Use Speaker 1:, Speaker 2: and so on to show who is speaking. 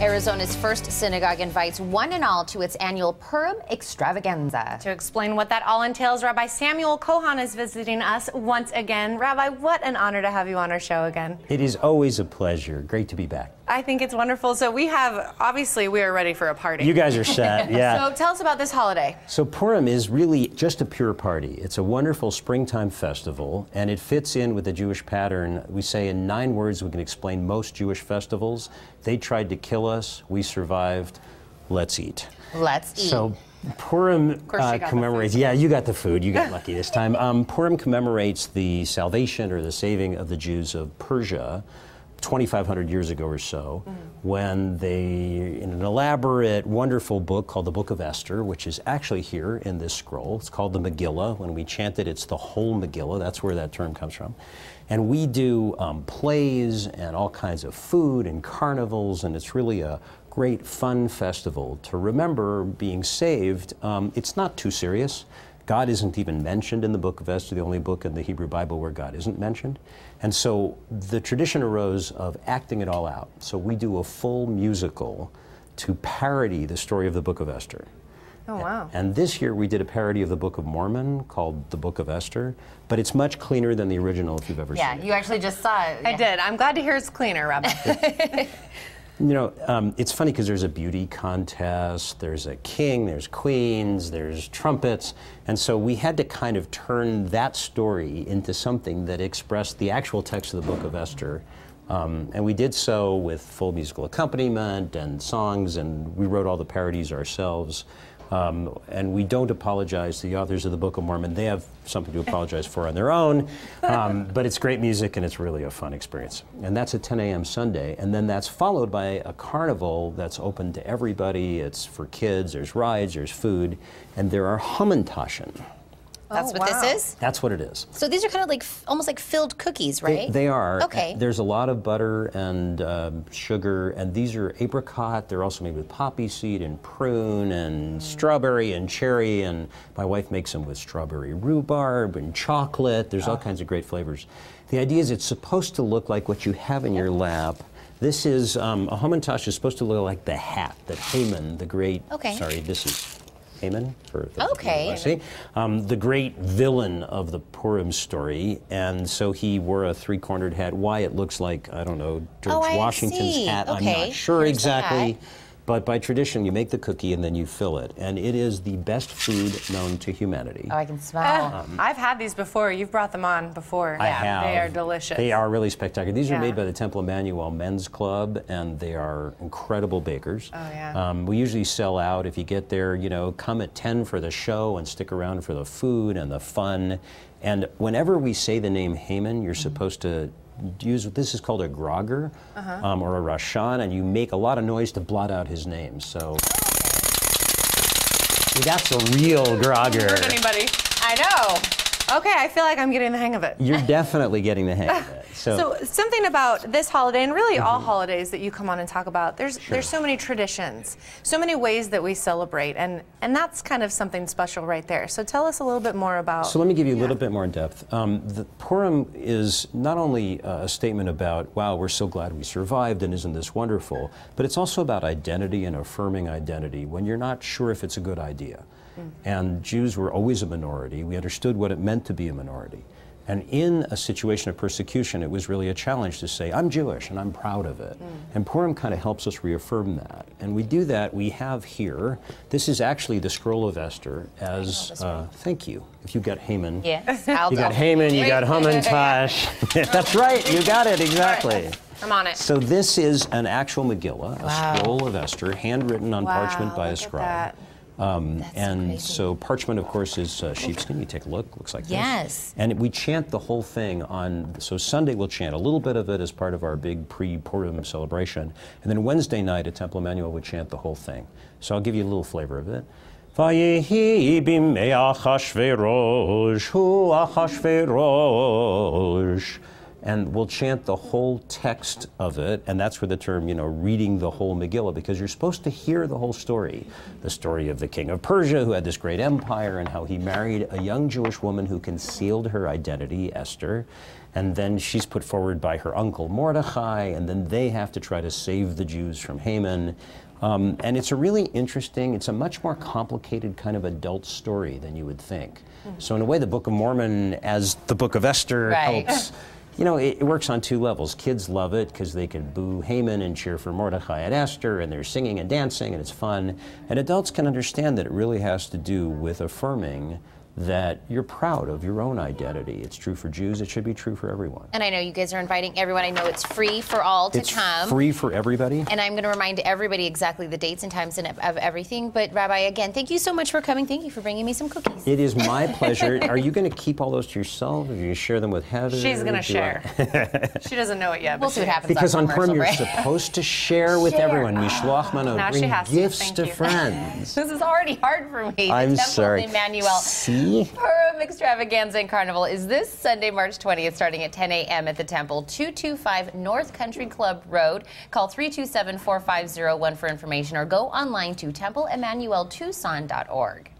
Speaker 1: Arizona's first synagogue invites one and all to its annual Purim extravaganza.
Speaker 2: To explain what that all entails, Rabbi Samuel Cohon is visiting us once again. Rabbi, what an honor to have you on our show again.
Speaker 3: It is always a pleasure. Great to be back.
Speaker 2: I think it's wonderful. So we have, obviously, we are ready for a party.
Speaker 3: You guys are set, yeah.
Speaker 2: So tell us about this holiday.
Speaker 3: So Purim is really just a pure party. It's a wonderful springtime festival, and it fits in with the Jewish pattern. We say in nine words we can explain most Jewish festivals. They tried to kill us, we survived. Let's eat.
Speaker 1: Let's eat.
Speaker 3: So Purim uh, commemorates. Yeah, you got the food. You got lucky this time. Um, Purim commemorates the salvation or the saving of the Jews of Persia. 2,500 years ago or so, when they, in an elaborate, wonderful book called the Book of Esther, which is actually here in this scroll, it's called the Megillah. When we chant it, it's the whole Megillah. That's where that term comes from. And we do um, plays and all kinds of food and carnivals, and it's really a great fun festival to remember being saved. Um, it's not too serious. God isn't even mentioned in the book of Esther, the only book in the Hebrew Bible where God isn't mentioned. And so the tradition arose of acting it all out. So we do a full musical to parody the story of the book of Esther.
Speaker 2: Oh, wow.
Speaker 3: And this year we did a parody of the Book of Mormon called The Book of Esther, but it's much cleaner than the original if you've ever
Speaker 1: yeah,
Speaker 3: seen it.
Speaker 1: you actually just saw it.
Speaker 2: I did. I'm glad to hear it's cleaner, Rabbi.
Speaker 3: You know, um, it's funny because there's a beauty contest, there's a king, there's queens, there's trumpets, and so we had to kind of turn that story into something that expressed the actual text of the Book of Esther. Um, and we did so with full musical accompaniment and songs, and we wrote all the parodies ourselves. Um, and we don't apologize to the authors of the Book of Mormon. They have something to apologize for on their own. Um, but it's great music and it's really a fun experience. And that's at 10 a.m. Sunday. And then that's followed by a carnival that's open to everybody. It's for kids, there's rides, there's food, and there are Hamantaschen.
Speaker 1: That's
Speaker 2: Oh,
Speaker 1: what
Speaker 2: wow.
Speaker 1: this is?
Speaker 3: That's what it is.
Speaker 1: So these are kind of like, almost like filled cookies, right?
Speaker 3: They, are.
Speaker 1: Okay.
Speaker 3: There's a lot of butter and um, sugar, and these are apricot. They're also made with poppy seed and prune and strawberry and cherry. And my wife makes them with strawberry rhubarb and chocolate. There's all kinds of great flavors. The idea is it's supposed to look like what you have in your lap. This is um, a hamantash is supposed to look like the hat that Haman, the great.
Speaker 1: Okay.
Speaker 3: Sorry, this is Haman for the
Speaker 1: Okay.
Speaker 3: I see. Um, the great villain of the Purim story, and so he wore a three-cornered hat. Why it looks like I don't know George
Speaker 1: Oh,
Speaker 3: Washington's hat. I'm not sure
Speaker 1: Here's
Speaker 3: exactly.
Speaker 1: Hat.
Speaker 3: But by tradition, you make the cookie and then you fill it, and it is the best food known to humanity.
Speaker 1: oh, I can smell.
Speaker 2: Uh, I've had these before. You've brought them on before.
Speaker 3: I have.
Speaker 2: They are delicious.
Speaker 3: They are really spectacular. These
Speaker 2: Yeah.
Speaker 3: are made by the Temple Emanu-El Men's Club, and they are incredible bakers.
Speaker 2: Oh, yeah.
Speaker 3: Um, we usually sell out. If you get there, you know, come at 10 for the show and stick around for the food and the fun. And whenever we say the name Haman, you're supposed to use this is called a grogger
Speaker 2: Uh-huh.
Speaker 3: um, or a ra'ashan, and you make a lot of noise to blot out his name. So that's a real grogger.
Speaker 2: Hurt anybody? I know. Okay, I feel like I'm getting the hang of it.
Speaker 3: You're definitely getting the hang of it.
Speaker 2: So something about this holiday, and really
Speaker 3: Mm-hmm.
Speaker 2: all holidays that you come on and talk about, there's there's so many traditions, so many ways that we celebrate, and and that's kind of something special right there. So tell us a little bit more about.
Speaker 3: So let me give you a little bit more in depth. Um, the Purim is not only uh, a statement about, wow, we're so glad we survived and isn't this wonderful, but it's also about identity and affirming identity when you're not sure if it's a good idea. And Jews were always a minority. We understood what it meant to be a minority. And in a situation of persecution, it was really a challenge to say, I'm Jewish and I'm proud of it. And Purim kind of helps us reaffirm that. And we do that, we have here, this is actually the scroll of Esther as, uh, thank you. If you got Haman.
Speaker 1: yes. I'll,
Speaker 3: You got Haman, you got Hamantash. That's right, you got it, exactly.
Speaker 2: I'm on it.
Speaker 3: So this is an actual Megillah, a scroll of Esther, handwritten on parchment by a scribe. Um, and
Speaker 1: crazy.
Speaker 3: so parchment, of course, is uh, sheepskin. You take a look, looks like this.
Speaker 1: Yes.
Speaker 3: And we chant the whole thing on, so Sunday we'll chant a little bit of it as part of our big pre-Purim celebration. And then Wednesday night at Temple Emanu-El we chant the whole thing. So I'll give you a little flavor of it. Vayehi bimei Achashverosh, hu Achashverosh, and we'll chant the whole text of it, and that's where the term, you know, reading the whole Megillah, because you're supposed to hear the whole story. The story of the king of Persia who had this great empire and how he married a young Jewish woman who concealed her identity, Esther, and then she's put forward by her uncle Mordechai, and then they have to try to save the Jews from Haman. Um, and it's a really interesting, it's a much more complicated kind of adult story than you would think. So, in a way, the Book of Mormon, as the Book of Esther,
Speaker 1: Right.
Speaker 3: helps. You know, it, it works on two levels. Kids love it because they can boo Haman and cheer for Mordecai and Esther, and they're singing and dancing, and it's fun. And adults can understand that it really has to do with affirming that you're proud of your own identity. It's true for Jews, it should be true for everyone.
Speaker 1: And I know you guys are inviting everyone. I know it's free for all to
Speaker 3: It's
Speaker 1: come.
Speaker 3: free for everybody.
Speaker 1: And I'm going to remind everybody exactly the dates and times and of, of everything. But Rabbi, again, thank you so much for coming. Thank you for bringing me some cookies.
Speaker 3: It is my pleasure. Are you going to keep all those to yourself? Are you going to share them with Heather?
Speaker 2: She's gonna share. she doesn't know it yet.
Speaker 1: We'll see what happens.
Speaker 3: Because on
Speaker 1: commercial
Speaker 3: Purim, you're supposed to share with
Speaker 1: Share.
Speaker 3: everyone. Mishloach manot.
Speaker 2: Now she
Speaker 3: Bring
Speaker 2: has to.
Speaker 3: gifts
Speaker 2: Thank
Speaker 3: to
Speaker 2: you.
Speaker 3: friends.
Speaker 1: This is already hard for me.
Speaker 3: I'm sorry.
Speaker 1: of Emanu-El.
Speaker 3: See?
Speaker 1: Purim Extravaganza and Carnival is this Sunday, March 20th, starting at 10 a.m. at the Temple, 225 North Country Club Road. Call 327 4501 for information or go online to templeemmanueltucson.org.